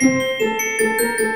Música